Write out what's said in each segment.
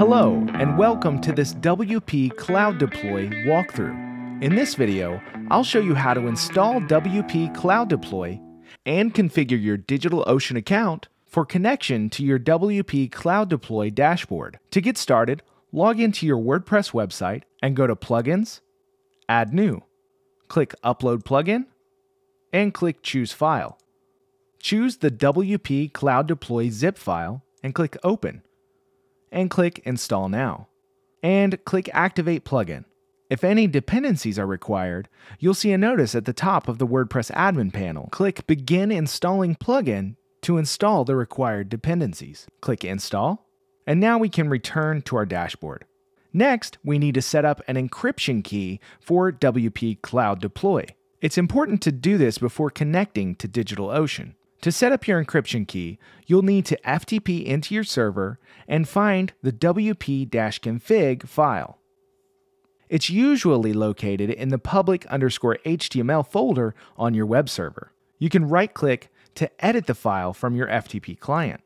Hello, and welcome to this WP Cloud Deploy walkthrough. In this video, I'll show you how to install WP Cloud Deploy and configure your DigitalOcean account for connection to your WP Cloud Deploy dashboard. To get started, log into your WordPress website and go to Plugins, Add New. Click Upload Plugin, and click Choose File. Choose the WP Cloud Deploy zip file and click Open and click Install Now. And click Activate Plugin. If any dependencies are required, you'll see a notice at the top of the WordPress admin panel. Click Begin Installing Plugin to install the required dependencies. Click Install, and now we can return to our dashboard. Next, we need to set up an encryption key for WP Cloud Deploy. It's important to do this before connecting to DigitalOcean. To set up your encryption key, you'll need to FTP into your server and find the wp-config file. It's usually located in the public underscore HTML folder on your web server. You can right click to edit the file from your FTP client.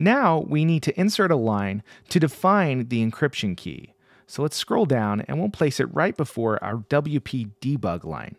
Now we need to insert a line to define the encryption key. So let's scroll down and we'll place it right before our WP debug line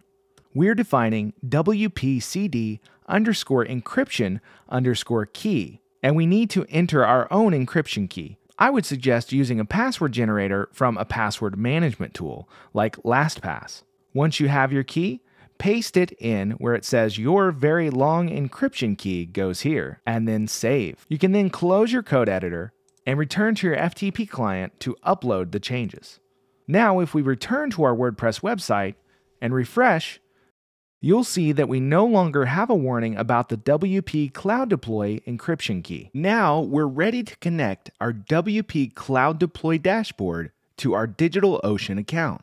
we're defining WPCD underscore encryption underscore key, and we need to enter our own encryption key. I would suggest using a password generator from a password management tool like LastPass. Once you have your key, paste it in where it says your very long encryption key goes here, and then save. You can then close your code editor and return to your FTP client to upload the changes. Now, if we return to our WordPress website and refresh, you'll see that we no longer have a warning about the WP Cloud Deploy encryption key. Now we're ready to connect our WP Cloud Deploy dashboard to our DigitalOcean account.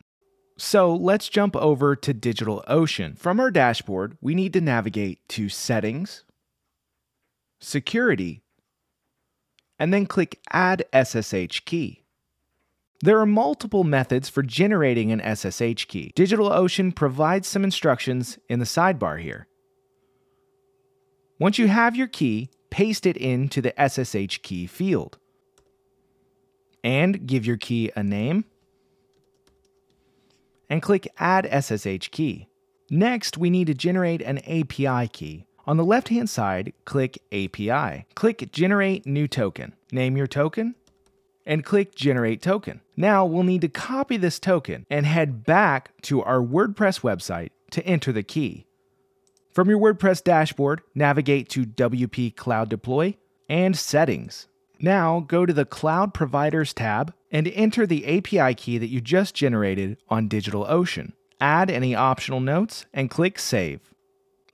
So let's jump over to DigitalOcean. From our dashboard, we need to navigate to Settings, Security, and then click Add SSH Key. There are multiple methods for generating an SSH key. DigitalOcean provides some instructions in the sidebar here. Once you have your key, paste it into the SSH key field. And give your key a name. And click Add SSH key. Next, we need to generate an API key. On the left hand side, click API. Click Generate New Token. Name your token and click Generate Token. Now we'll need to copy this token and head back to our WordPress website to enter the key. From your WordPress dashboard, navigate to WP Cloud Deploy and Settings. Now go to the Cloud Providers tab and enter the API key that you just generated on DigitalOcean. Add any optional notes and click Save.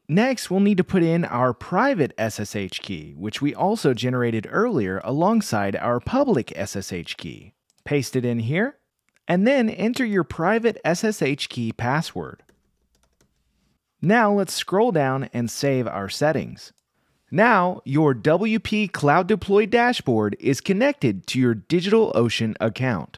Next, we'll need to put in our private SSH key, which we also generated earlier alongside our public SSH key. Paste it in here, and then enter your private SSH key password. Now let's scroll down and save our settings. Now, your WP Cloud Deploy dashboard is connected to your DigitalOcean account.